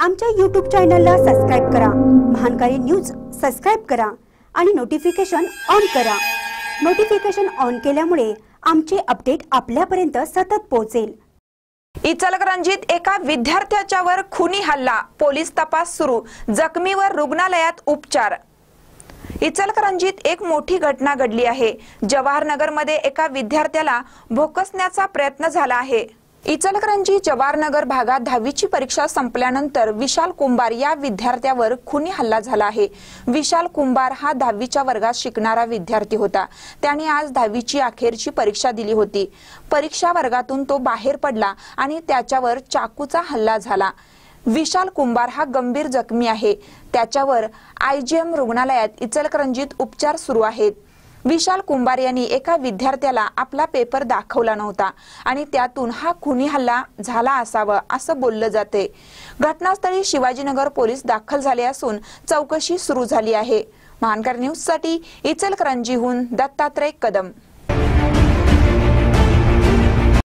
आमच्या यूट्यूब चॅनलला सबस्क्राईब करा. महानकारी न्यूज सबस्क्राईब करा आणि नोटिफिकेशन ऑन करा. नोटिफिकेशन ऑन केल्यामुळे आमचे अपडेट आपल्यापर्यंत सतत पोहोचेल. इचलकरंजीत एका विद्यार्थ्याच्यावर खुनी हल्ला. पोलीस तपास सुरू. जखमीवर रुग्णालयात उपचार. इचलकरंजीत एक मोठी घटना घडली आहे. जवाहरनगरमध्ये एका विद्यार्थ्याला भोकसण्याचा प्रयत्न झाला आहे. इचलकरंजी जवाहरनगर भागात दहावीची परीक्षा संपल्यानंतर विशाल कुंभार या विद्यार्थ्यावर खुनी हल्ला झाला आहे. विशाल कुंभार हा दहावीच्या वर्गात शिकणारा विद्यार्थी होता. त्याने आज दहावीची अखेरची परीक्षा दिली होती. परीक्षा वर्गातून तो बाहेर पडला आणि त्याच्यावर चाकूचा हल्ला झाला. विशाल कुंभार हा गंभीर जखमी आहे. त्याच्यावर आयजीएम रुग्णालयात इचलकरंजीत उपचार सुरू आहेत. विशाल कुंभार यांनी एका विद्यार्थ्याला आपला पेपर दाखवला नव्हता आणि त्यातून हा खुनी हल्ला झाला असावं असं बोललं जाते. घटनास्थळी शिवाजीनगर पोलीस दाखल झाले असून चौकशी सुरू झाली आहे. महानकर न्यूजसाठी इचलकरंजीहून दत्तात्रय कदम.